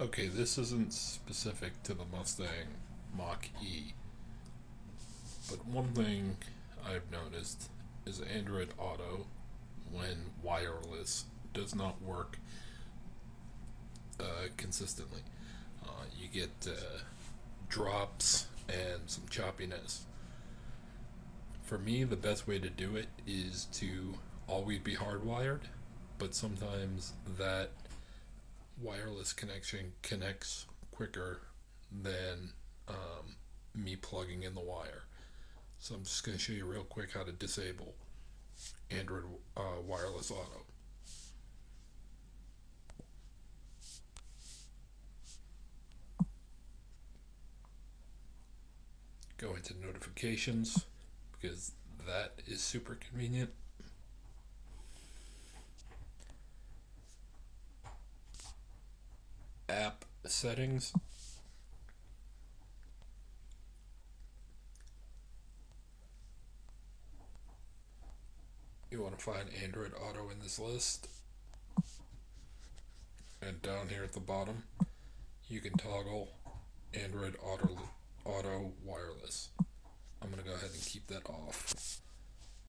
Okay, this isn't specific to the Mustang Mach E. But one thing I've noticed is Android Auto, when wireless, does not work uh, consistently. Uh, you get uh, drops and some choppiness. For me, the best way to do it is to always be hardwired, but sometimes that wireless connection connects quicker than um, me plugging in the wire. So I'm just going to show you real quick how to disable Android uh, Wireless Auto. Go into notifications because that is super convenient. Settings. You want to find Android Auto in this list. And down here at the bottom, you can toggle Android Auto, Auto Wireless. I'm going to go ahead and keep that off.